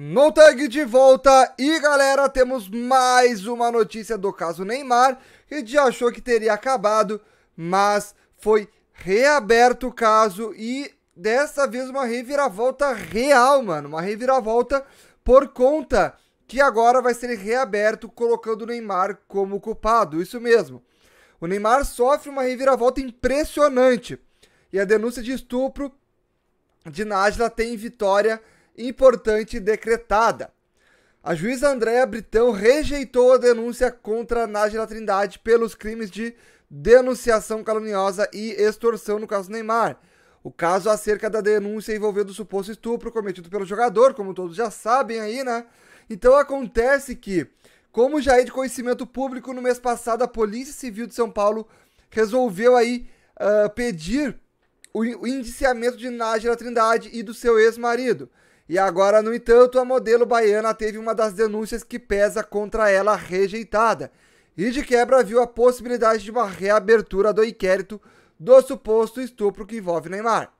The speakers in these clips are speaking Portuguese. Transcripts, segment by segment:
No tag de volta e galera, temos mais uma notícia do caso Neymar, gente já achou que teria acabado, mas foi reaberto o caso e dessa vez uma reviravolta real, mano, uma reviravolta por conta que agora vai ser reaberto colocando o Neymar como culpado, isso mesmo. O Neymar sofre uma reviravolta impressionante e a denúncia de estupro de Nájila tem vitória importante decretada. A juíza Andréa Britão rejeitou a denúncia contra Nájila Trindade pelos crimes de denunciação caluniosa e extorsão no caso Neymar. O caso acerca da denúncia envolvendo o suposto estupro cometido pelo jogador, como todos já sabem aí, né? Então acontece que, como já é de conhecimento público, no mês passado a Polícia Civil de São Paulo resolveu aí uh, pedir o, indiciamento de Nájila Trindade e do seu ex-marido. E agora, no entanto, a modelo baiana teve uma das denúncias que pesa contra ela rejeitada. E de quebra viu a possibilidade de uma reabertura do inquérito do suposto estupro que envolve Neymar.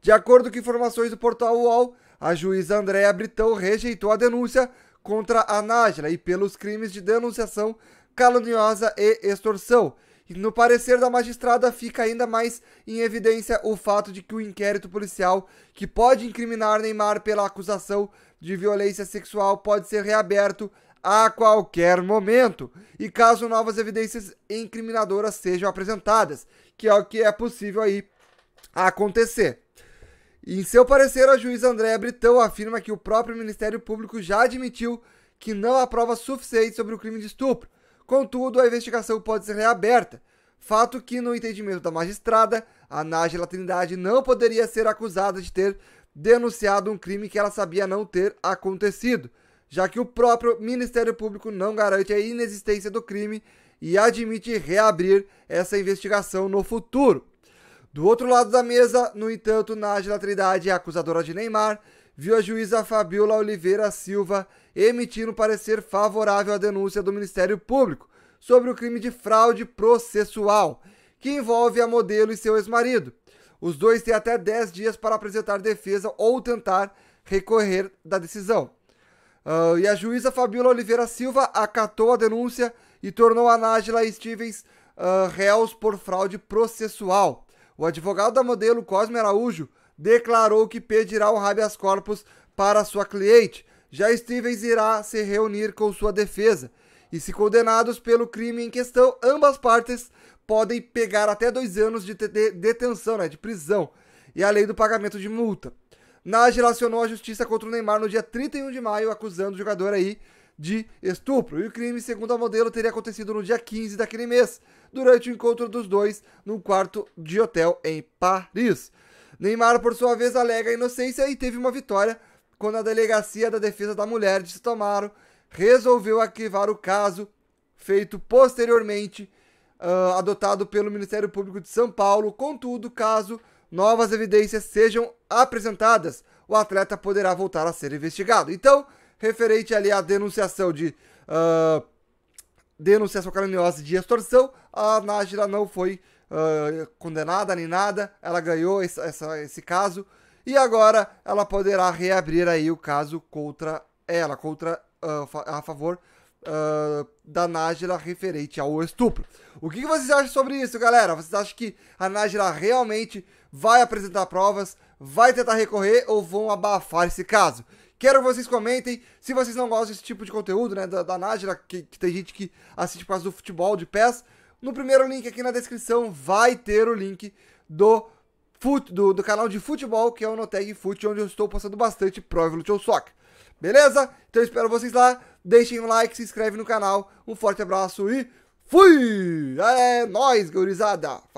De acordo com informações do portal UOL, a juíza Andréa Britão rejeitou a denúncia contra a Nájila e pelos crimes de denunciação caluniosa e extorsão, no parecer da magistrada fica ainda mais em evidência o fato de que o inquérito policial que pode incriminar Neymar pela acusação de violência sexual pode ser reaberto a qualquer momento, e caso novas evidências incriminadoras sejam apresentadas, que é o que é possível aí acontecer. Em seu parecer, a juíza Andréa Britão afirma que o próprio Ministério Público já admitiu que não há provas suficientes sobre o crime de estupro, Contudo, a investigação pode ser reaberta, fato que, no entendimento da magistrada, a Nájila Trindade não poderia ser acusada de ter denunciado um crime que ela sabia não ter acontecido, já que o próprio Ministério Público não garante a inexistência do crime e admite reabrir essa investigação no futuro. Do outro lado da mesa, no entanto, Nájila Trindade, acusadora de Neymar, viu a juíza Fabiola Oliveira Silva emitir um parecer favorável à denúncia do Ministério Público sobre o crime de fraude processual, que envolve a modelo e seu ex-marido. Os dois têm até 10 dias para apresentar defesa ou tentar recorrer da decisão. Uh, e a juíza Fabiola Oliveira Silva acatou a denúncia e tornou a Nájila Stevens uh, réus por fraude processual. O advogado da modelo Cosme Araújo declarou que pedirá o habeas corpus para sua cliente. Já Stevens irá se reunir com sua defesa. E se condenados pelo crime em questão, ambas partes podem pegar até dois anos de, de detenção, né, de prisão, e a lei do pagamento de multa. Nage relacionou a justiça contra o Neymar no dia 31 de maio, acusando o jogador aí de estupro. E o crime, segundo a modelo, teria acontecido no dia 15 daquele mês, durante o encontro dos dois num quarto de hotel em Paris. Neymar, por sua vez, alega inocência e teve uma vitória quando a Delegacia da Defesa da Mulher de Sitomaro resolveu arquivar o caso, feito posteriormente uh, adotado pelo Ministério Público de São Paulo. Contudo, caso novas evidências sejam apresentadas, o atleta poderá voltar a ser investigado. Então, referente ali à denunciação de uh, denunciação caluniosa de extorsão, a Nájila não foi uh, condenada nem nada, ela ganhou esse, essa, esse caso e agora ela poderá reabrir aí o caso contra ela, contra uh, a favor uh, da Nájila referente ao estupro. O que, vocês acham sobre isso, galera? Vocês acham que a Nájila realmente vai apresentar provas, vai tentar recorrer ou vão abafar esse caso? Quero que vocês comentem se vocês não gostam desse tipo de conteúdo, né? Da, da Nájila, que, que, tem gente que assiste por causa do futebol, de pés. No primeiro link aqui na descrição vai ter o link do, fut, do, do canal de futebol, que é o Noteg Foot, onde eu estou postando bastante Pro Evolution Soccer. Beleza? Então espero vocês lá. Deixem um like, se inscreve no canal. Um forte abraço e fui! É nóis, gurizada! Falou!